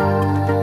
Música